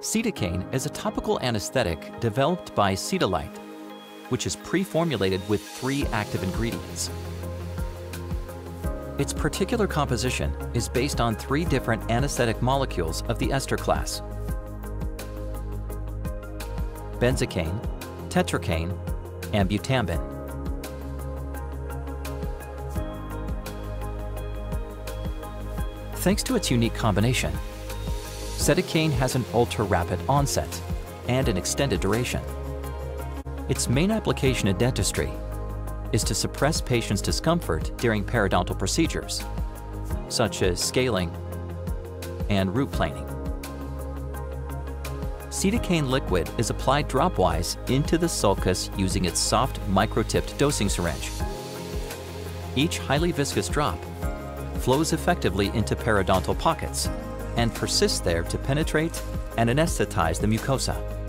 Cetacaine is a topical anesthetic developed by Cetylite, which is pre-formulated with three active ingredients. Its particular composition is based on three different anesthetic molecules of the ester class. Benzocaine, tetracaine, and butamben. Thanks to its unique combination, Cetacaine has an ultra-rapid onset and an extended duration. Its main application in dentistry is to suppress patients' discomfort during periodontal procedures, such as scaling and root planing. Cetacaine liquid is applied dropwise into the sulcus using its soft micro-tipped dosing syringe. Each highly viscous drop flows effectively into periodontal pockets and persists there to penetrate and anesthetize the mucosa.